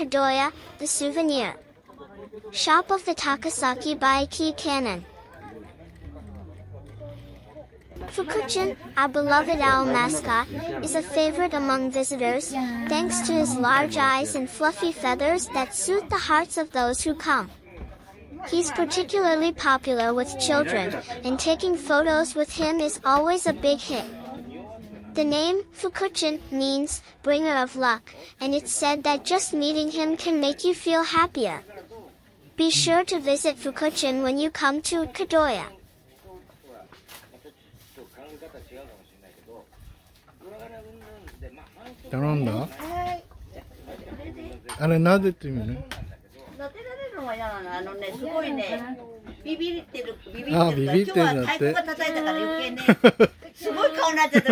Kadoya, the souvenir shop of the Takasaki Byakui Kannon. Fukuchan, our beloved owl mascot, is a favorite among visitors, thanks to his large eyes and fluffy feathers that suit the hearts of those who come. He's particularly popular with children, and taking photos with him is always a big hit. The name Fukuchan means bringer of luck, and it's said that just meeting him can make you feel happier. Be sure to visit Fukuchan when you come to Kadoya. 頼んビビってるビビってるあビビってるんだって。今日は太鼓が叩いたから余計ねすごい顔になっちゃった。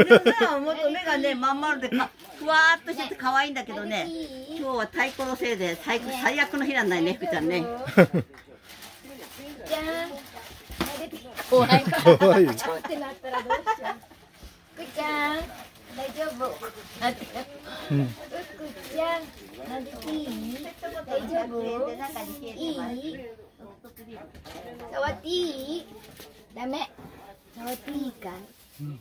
もっと目がねまん丸でかふわーっとしてて可愛いんだけどね。今日は太鼓のせいで最最悪の日なんだよね福ちゃんね。怖いから怖いよ。ちょってなったらどうしよう。ふくちゃん、大丈夫。うん。ふくちゃん、なんでいい？大丈夫？いい？Sawati. Dami. Sawati ikan. Hmm.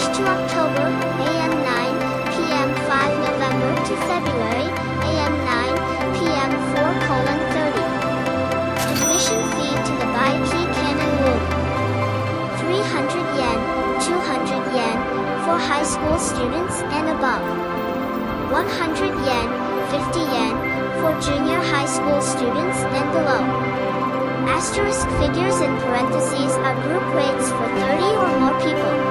March to October, AM 9, PM 5 November to February, AM 9, PM 4 colon 30. Admission fee to the Byakui Kannon Room. 300 yen, 200 yen, for high school students and above. 100 yen, 50 yen, for junior high school students and below. Asterisk figures in parentheses are group rates for 30 or more people.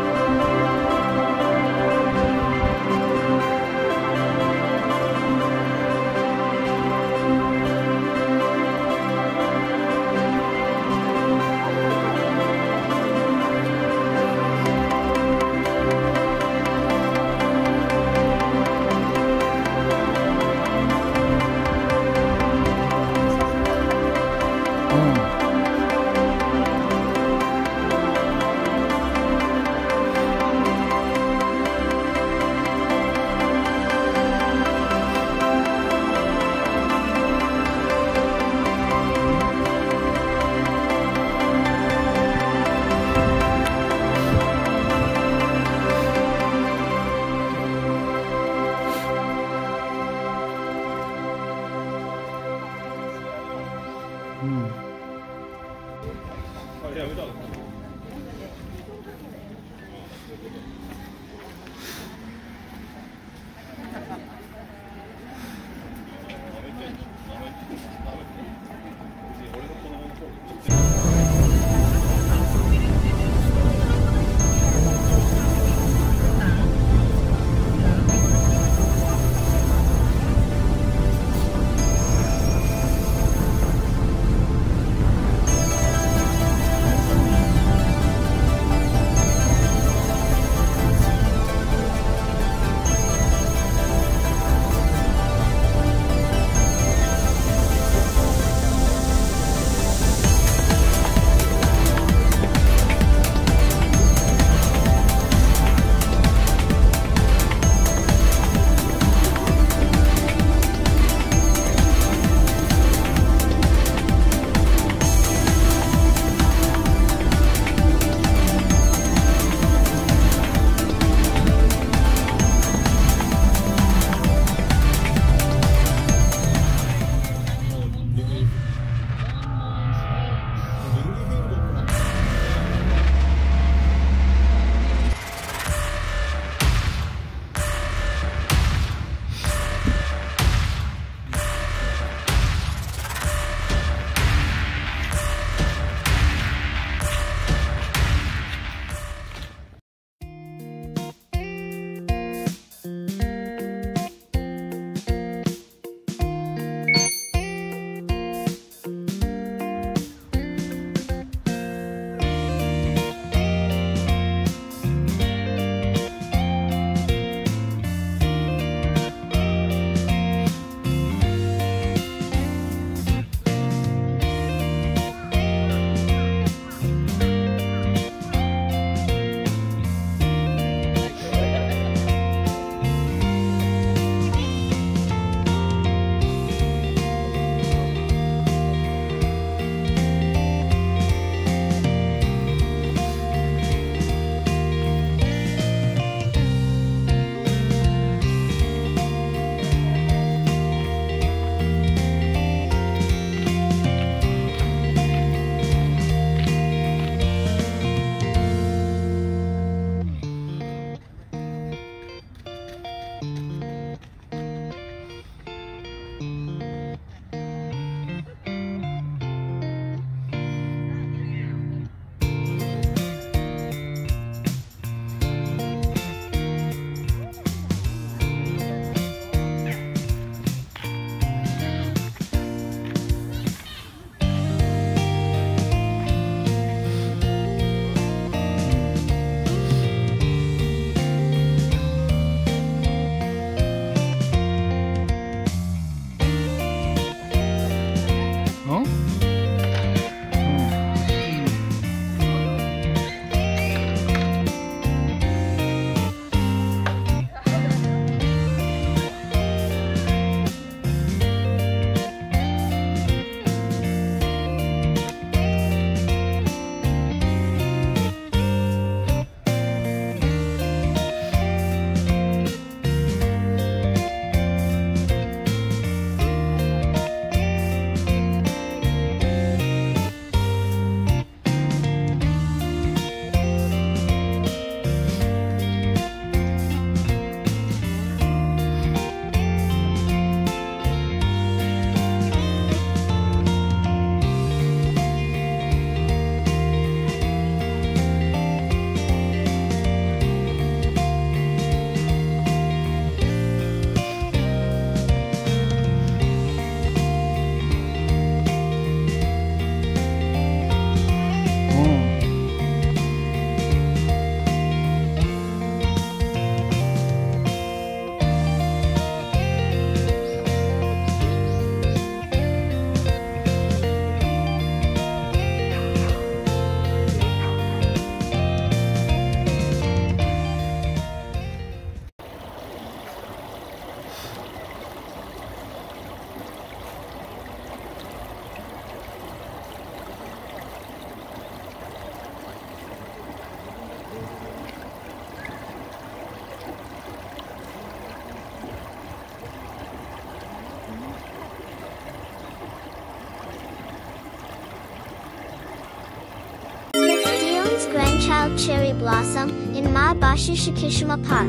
Blossom in Maebashi Shikishima Park,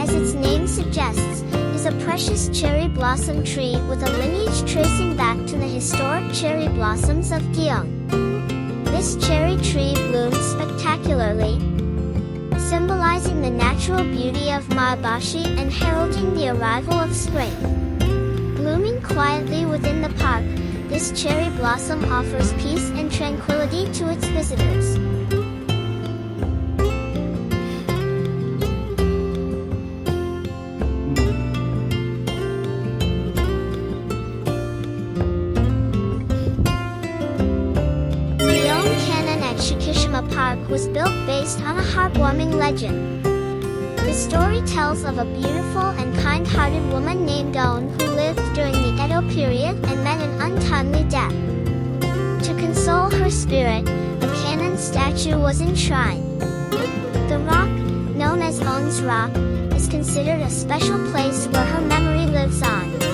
as its name suggests, is a precious cherry blossom tree with a lineage tracing back to the historic cherry blossoms of Gion. This cherry tree blooms spectacularly, symbolizing the natural beauty of Maebashi and heralding the arrival of spring. Blooming quietly within the park, this cherry blossom offers peace and tranquility to its visitors. Of a beautiful and kind-hearted woman named On who lived during the Edo period and met an untimely death. To console her spirit, a Kannon statue was enshrined. The rock, known as On's Rock, is considered a special place where her memory lives on.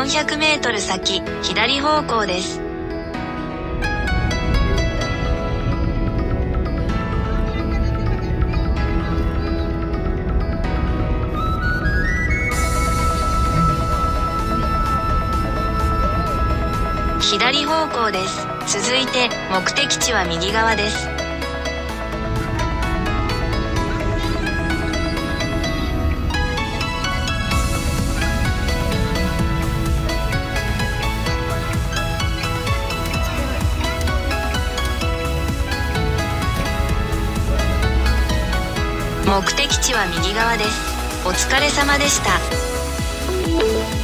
400メートル先、左方向です。左方向です。続いて、目的地は右側です。目的地は右側です。お疲れ様でした。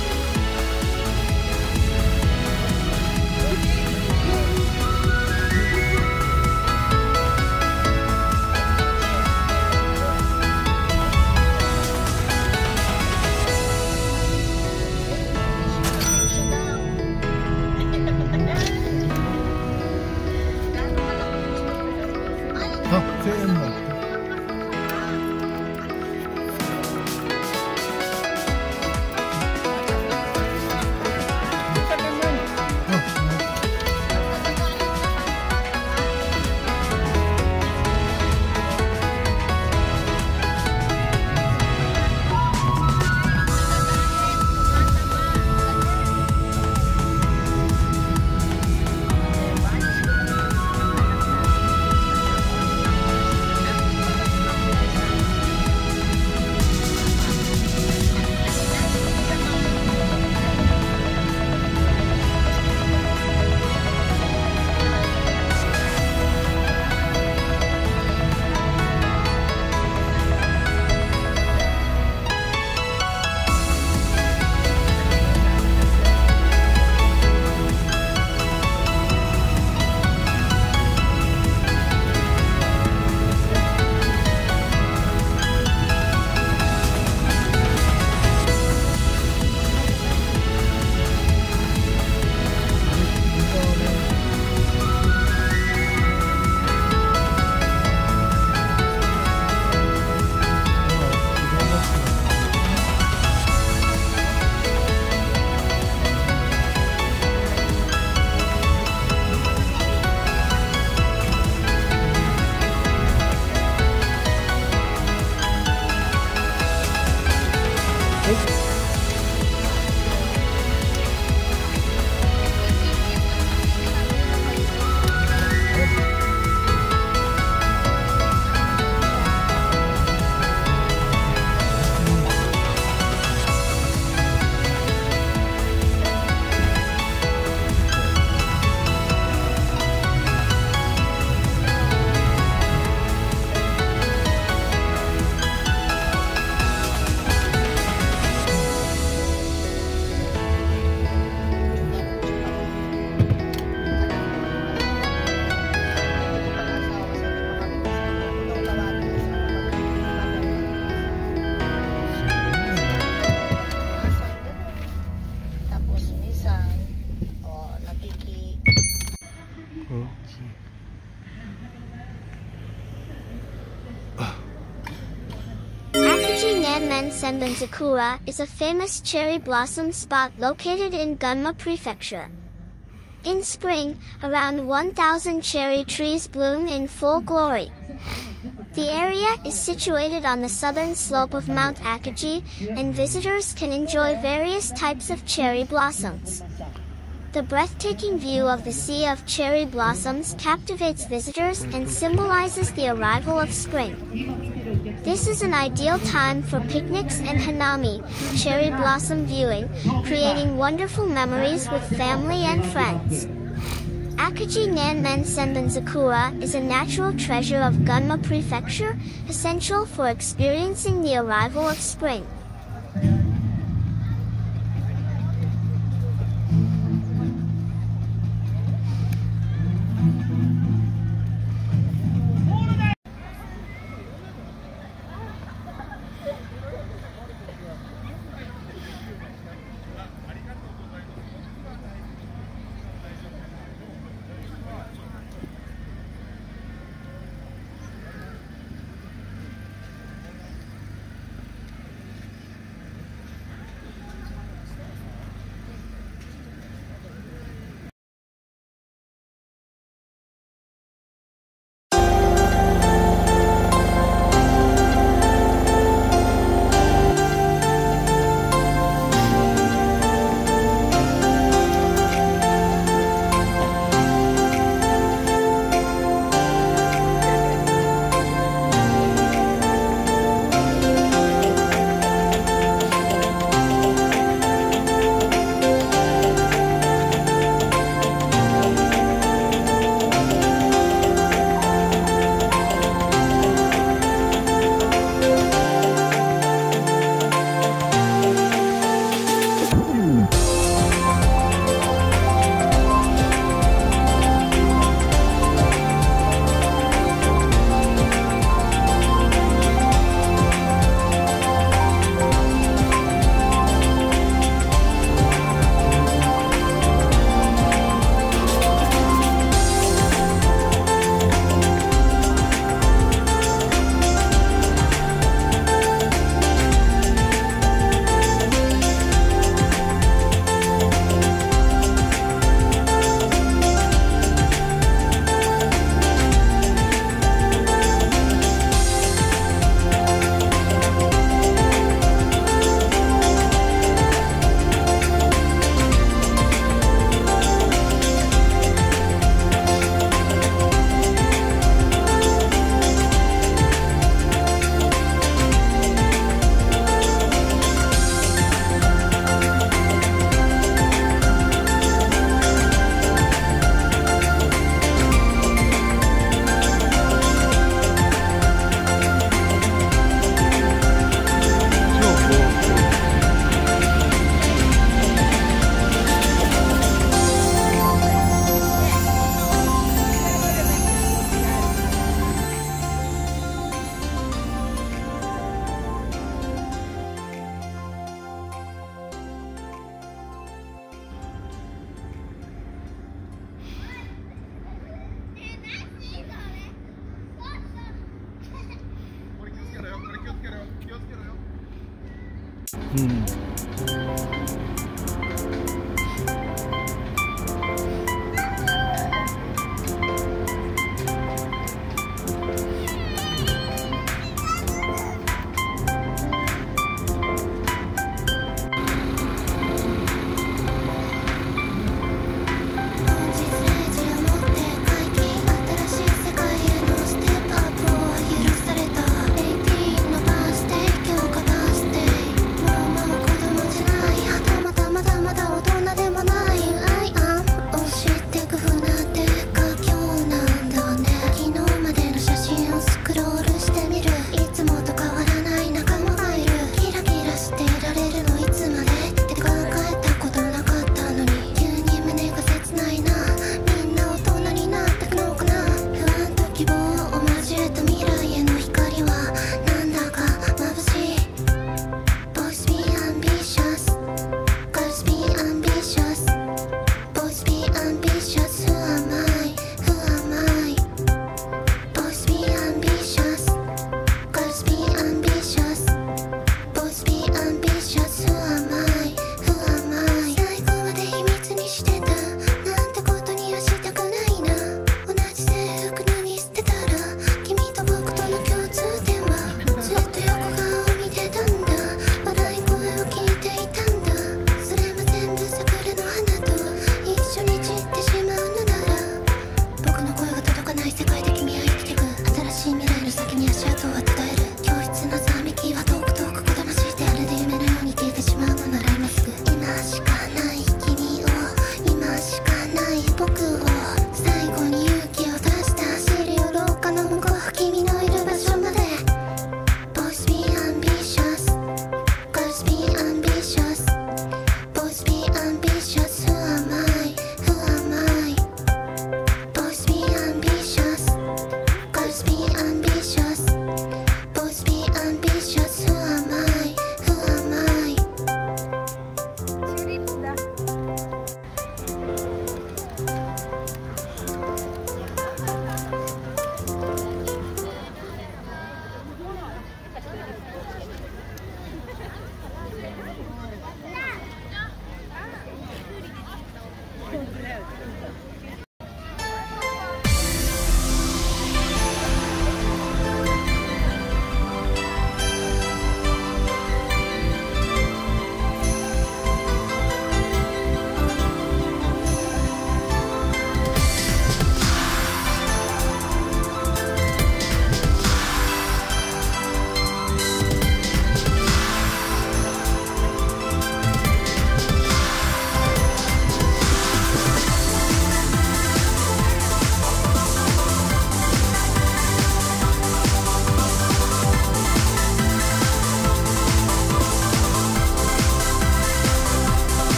Gucci. Nanmen Senbon Sakura is a famous cherry blossom spot located in Gunma Prefecture. In spring, around 1,000 cherry trees bloom in full glory. The area is situated on the southern slope of Mount Akagi, and visitors can enjoy various types of cherry blossoms. The breathtaking view of the sea of cherry blossoms captivates visitors and symbolizes the arrival of spring. This is an ideal time for picnics and hanami, cherry blossom viewing, creating wonderful memories with family and friends. Akagi Nanmen Senbon Sakura is a natural treasure of Gunma Prefecture, essential for experiencing the arrival of spring.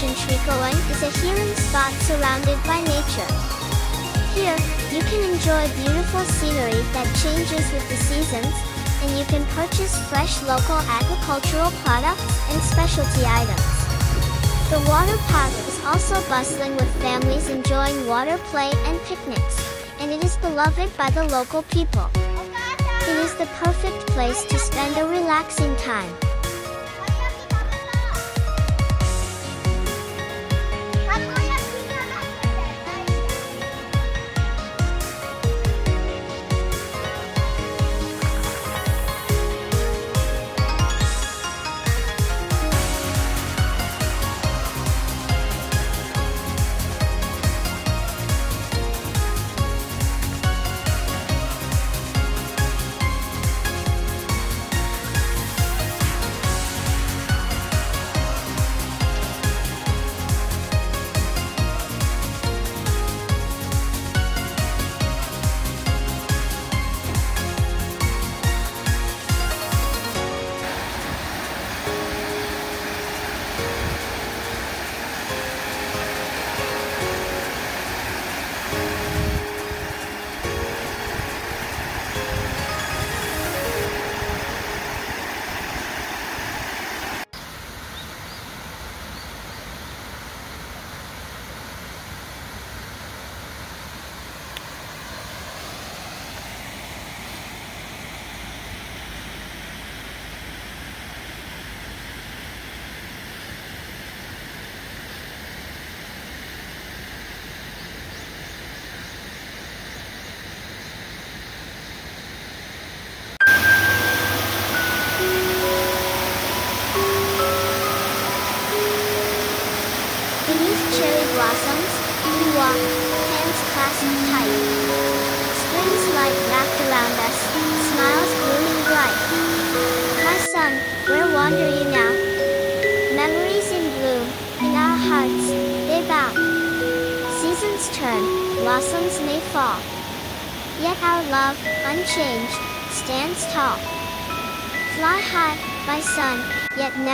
Ryonoyasation Trikoan is a healing spot surrounded by nature. Here, you can enjoy beautiful scenery that changes with the seasons, and you can purchase fresh local agricultural products and specialty items. The water park is also bustling with families enjoying water play and picnics, and it is beloved by the local people. It is the perfect place to spend a relaxing time.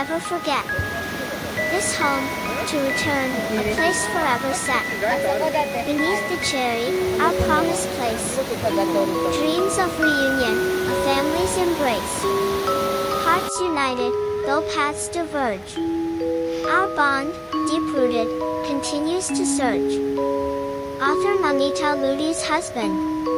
Never forget. This home, to return, a place forever set. Beneath the cherry, our promised place. Dreams of reunion, a family's embrace. Hearts united, though paths diverge. Our bond, deep rooted, continues to surge. Author Mamita Ludy's husband.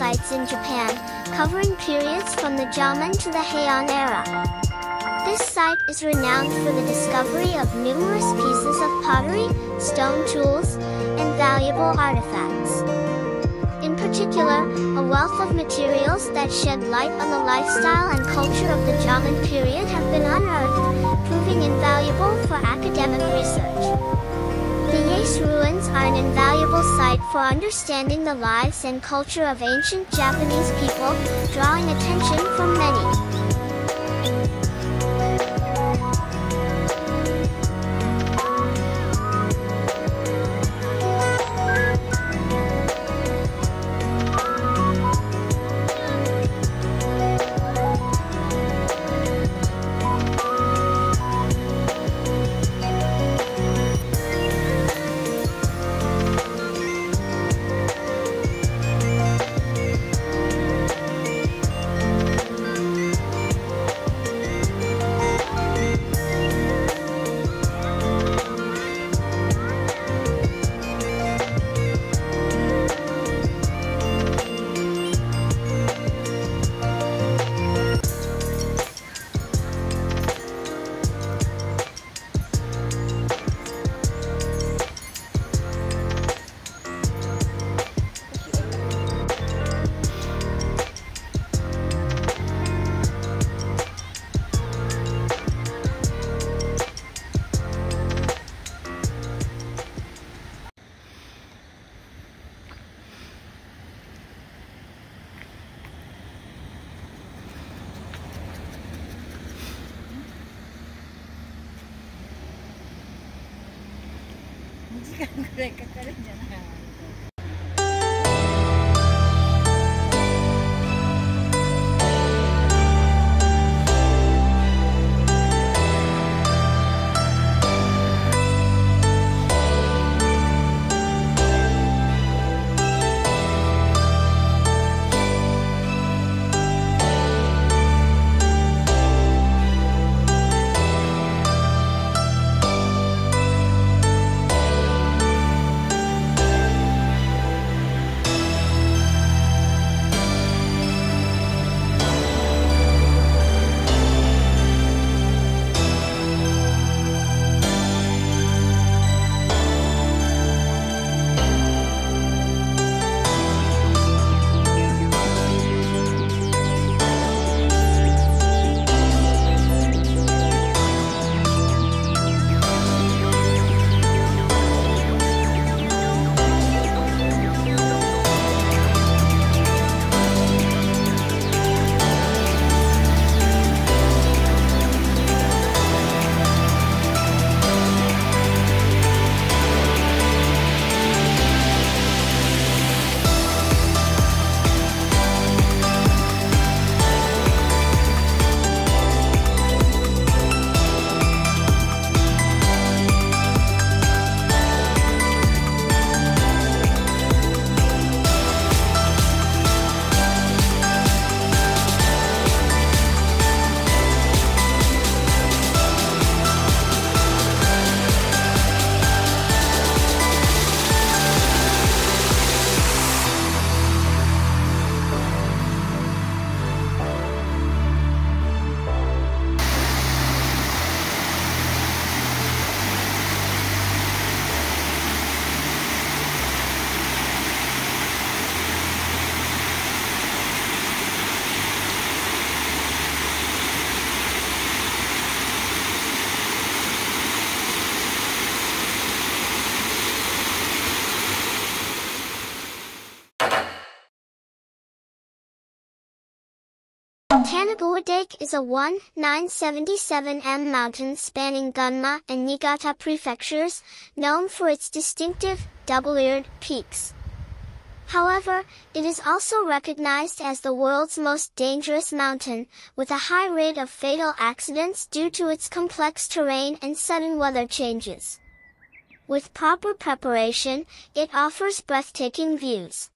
Sites in Japan, covering periods from the Jomon to the Heian era. This site is renowned for the discovery of numerous pieces of pottery, stone tools, and valuable artifacts. In particular, a wealth of materials that shed light on the lifestyle and culture of the Jomon period have been unearthed, proving invaluable for academic research. The Yaze ruins are an invaluable site for understanding the lives and culture of ancient Japanese people, drawing attention from many. Tanigawa Dake is a 1,977m mountain spanning Gunma and Niigata prefectures, known for its distinctive, double-eared peaks. However, it is also recognized as the world's most dangerous mountain, with a high rate of fatal accidents due to its complex terrain and sudden weather changes. With proper preparation, it offers breathtaking views.